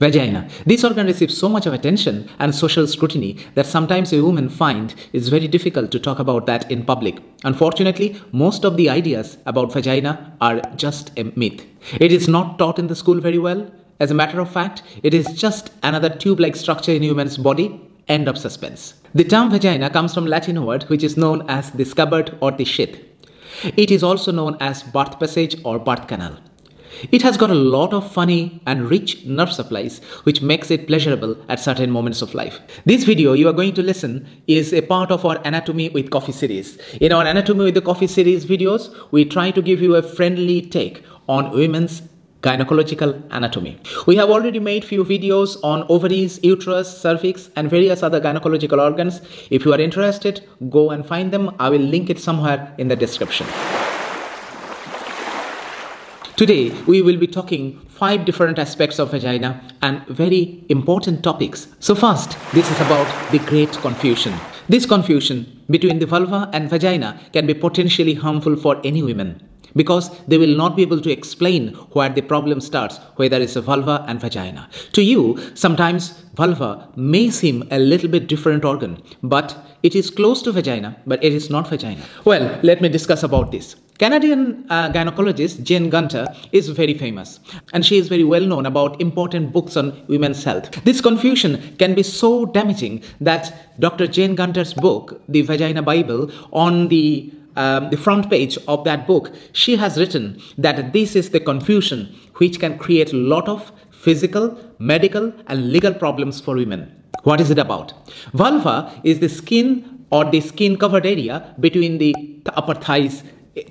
Vagina. This organ receives so much of attention and social scrutiny that sometimes a woman find it's very difficult to talk about that in public. Unfortunately, most of the ideas about vagina are just a myth. It is not taught in the school very well. As a matter of fact, it is just another tube-like structure in human's body. End of suspense. The term vagina comes from Latin word which is known as the scabbard or the sheath. It is also known as birth passage or birth canal. It has got a lot of funny and rich nerve supplies which makes it pleasurable at certain moments of life. This video you are going to listen is a part of our Anatomy with Coffee series. In our Anatomy with the Coffee series videos, we try to give you a friendly take on women's gynecological anatomy. We have already made few videos on ovaries, uterus, cervix and various other gynecological organs. If you are interested, go and find them. I will link it somewhere in the description. Today, we will be talking five different aspects of vagina and very important topics. So first, this is about the great confusion. This confusion between the vulva and vagina can be potentially harmful for any women because they will not be able to explain where the problem starts, whether it's a vulva and vagina. To you, sometimes vulva may seem a little bit different organ, but it is close to vagina, but it is not vagina. Well, let me discuss about this. Canadian uh, gynecologist Jane Gunter is very famous and she is very well known about important books on women's health. This confusion can be so damaging that Dr. Jane Gunter's book, The Vagina Bible, on the um, the front page of that book, she has written that this is the confusion which can create a lot of physical, medical, and legal problems for women. What is it about? Vulva is the skin or the skin covered area between the upper thighs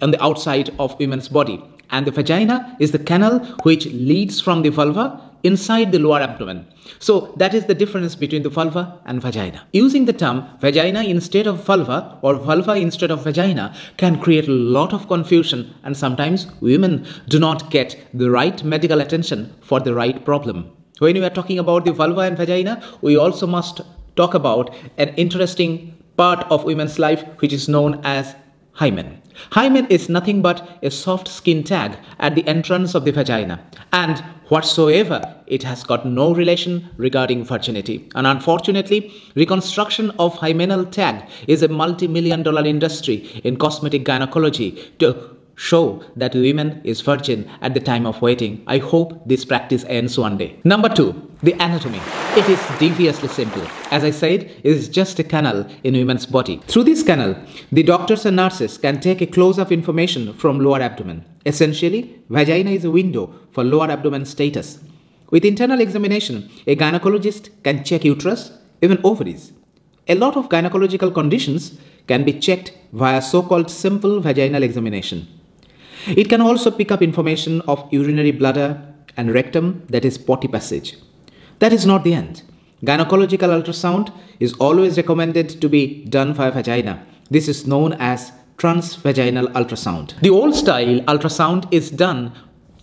on the outside of women's body and the vagina is the canal which leads from the vulva inside the lower abdomen. So that is the difference between the vulva and vagina. Using the term vagina instead of vulva or vulva instead of vagina can create a lot of confusion and sometimes women do not get the right medical attention for the right problem. When we are talking about the vulva and vagina, we also must talk about an interesting part of women's life which is known as hymen. Hymen is nothing but a soft skin tag at the entrance of the vagina and whatsoever it has got no relation regarding virginity. And unfortunately, reconstruction of hymenal tag is a multi-million dollar industry in cosmetic gynecology to show that women is virgin at the time of waiting. I hope this practice ends one day. Number two, the anatomy. It is deviously simple. As I said, it is just a canal in women's body. Through this canal, the doctors and nurses can take a close-up information from lower abdomen. Essentially, vagina is a window for lower abdomen status. With internal examination, a gynecologist can check uterus, even ovaries. A lot of gynecological conditions can be checked via so-called simple vaginal examination. It can also pick up information of urinary bladder and rectum, that is potty passage. That is not the end. Gynecological ultrasound is always recommended to be done via vagina. This is known as transvaginal ultrasound. The old style ultrasound is done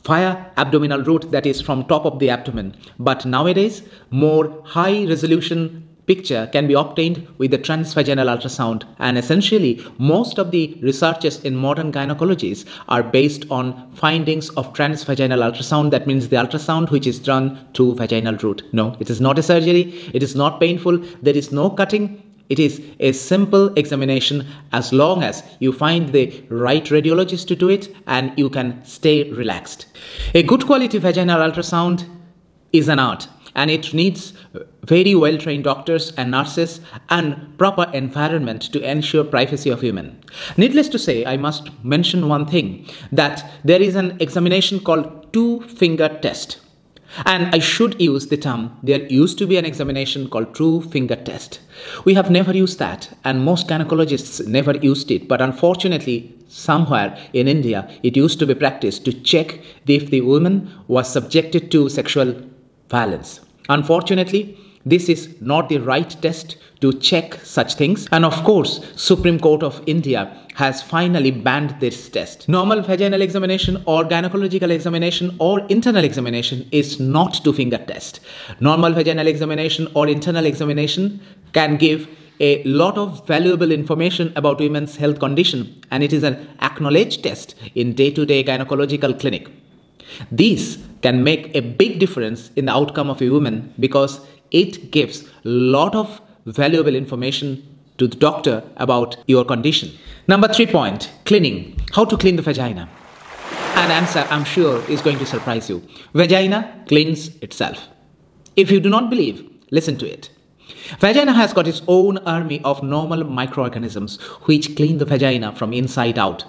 via abdominal route that is from top of the abdomen. But nowadays, more high resolution picture can be obtained with the transvaginal ultrasound and essentially most of the researches in modern gynecologies are based on findings of transvaginal ultrasound. That means the ultrasound which is done through vaginal route. No it is not a surgery. It is not painful. There is no cutting. It is a simple examination. As long as you find the right radiologist to do it and you can stay relaxed. A good quality vaginal ultrasound is an art and it needs very well trained doctors and nurses and proper environment to ensure privacy of women. Needless to say, I must mention one thing that there is an examination called two finger test. And I should use the term, there used to be an examination called two finger test. We have never used that, and most gynecologists never used it. But unfortunately, somewhere in India, it used to be practiced to check if the woman was subjected to sexual Unfortunately, this is not the right test to check such things. And of course, Supreme Court of India has finally banned this test. Normal vaginal examination or gynecological examination or internal examination is not two finger test. Normal vaginal examination or internal examination can give a lot of valuable information about women's health condition and it is an acknowledged test in day-to-day -day gynecological clinic. This can make a big difference in the outcome of a woman because it gives a lot of valuable information to the doctor about your condition. Number three point cleaning. How to clean the vagina? An answer I'm sure is going to surprise you. Vagina cleans itself. If you do not believe, listen to it. Vagina has got its own army of normal microorganisms which clean the vagina from inside out.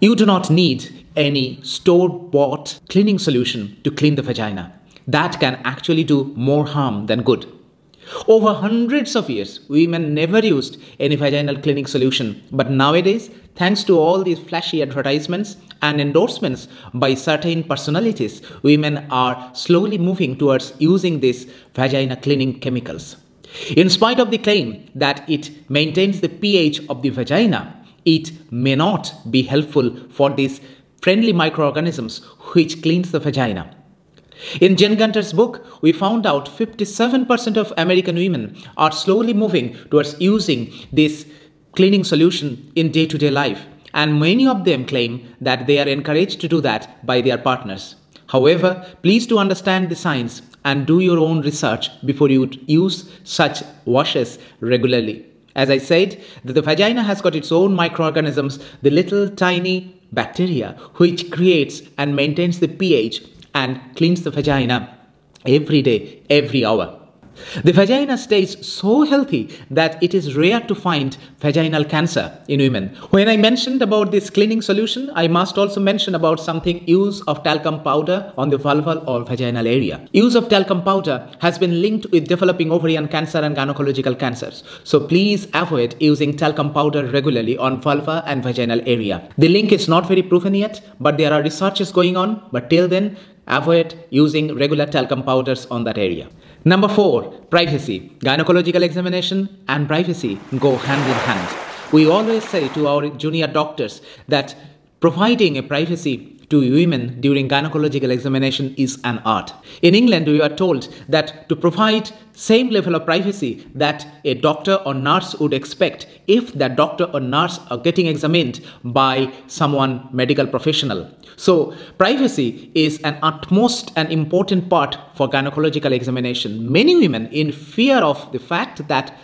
You do not need any store bought cleaning solution to clean the vagina. That can actually do more harm than good. Over hundreds of years, women never used any vaginal cleaning solution, but nowadays, thanks to all these flashy advertisements and endorsements by certain personalities, women are slowly moving towards using these vagina cleaning chemicals. In spite of the claim that it maintains the pH of the vagina, it may not be helpful for these friendly microorganisms which cleans the vagina. In Jen Gunter's book, we found out 57% of American women are slowly moving towards using this cleaning solution in day to day life, and many of them claim that they are encouraged to do that by their partners. However, please do understand the science and do your own research before you use such washes regularly. As I said, the vagina has got its own microorganisms, the little tiny bacteria, which creates and maintains the pH and cleans the vagina every day, every hour. The vagina stays so healthy that it is rare to find vaginal cancer in women. When I mentioned about this cleaning solution, I must also mention about something use of talcum powder on the vulval or vaginal area. Use of talcum powder has been linked with developing ovarian cancer and gynecological cancers. So please avoid using talcum powder regularly on vulva and vaginal area. The link is not very proven yet, but there are researches going on. But till then, avoid using regular talcum powders on that area. Number four, privacy. Gynecological examination and privacy go hand in hand. We always say to our junior doctors that providing a privacy to women during gynecological examination is an art. In England, we are told that to provide same level of privacy that a doctor or nurse would expect if that doctor or nurse are getting examined by someone medical professional. So privacy is an utmost and important part for gynecological examination. Many women in fear of the fact that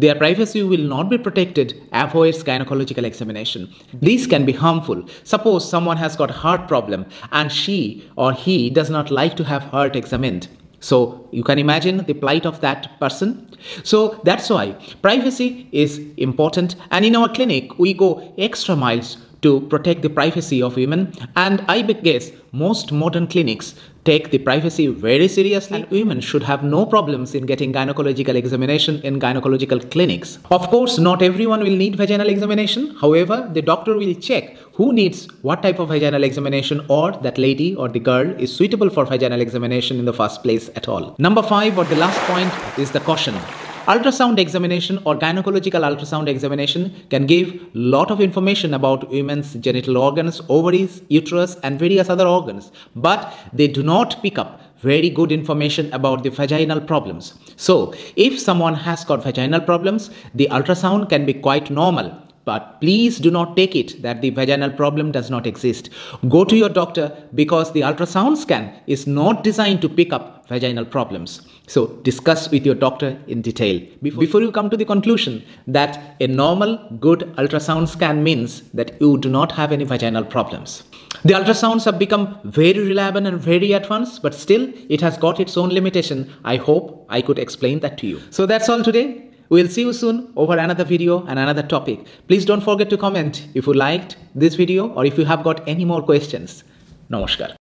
their privacy will not be protected avoids gynecological examination. These can be harmful. Suppose someone has got heart problem and she or he does not like to have heart examined. So you can imagine the plight of that person. So that's why privacy is important. And in our clinic, we go extra miles to protect the privacy of women. And I guess most modern clinics take the privacy very seriously. And women should have no problems in getting gynecological examination in gynecological clinics. Of course, not everyone will need vaginal examination. However, the doctor will check who needs what type of vaginal examination or that lady or the girl is suitable for vaginal examination in the first place at all. Number five or the last point is the caution. Ultrasound examination or gynecological ultrasound examination can give lot of information about women's genital organs, ovaries, uterus and various other organs, but they do not pick up very good information about the vaginal problems. So, if someone has got vaginal problems, the ultrasound can be quite normal but please do not take it that the vaginal problem does not exist. Go to your doctor because the ultrasound scan is not designed to pick up vaginal problems. So discuss with your doctor in detail before you come to the conclusion that a normal good ultrasound scan means that you do not have any vaginal problems. The ultrasounds have become very reliable and very advanced, but still it has got its own limitation. I hope I could explain that to you. So that's all today. We'll see you soon over another video and another topic. Please don't forget to comment if you liked this video or if you have got any more questions. Namaskar.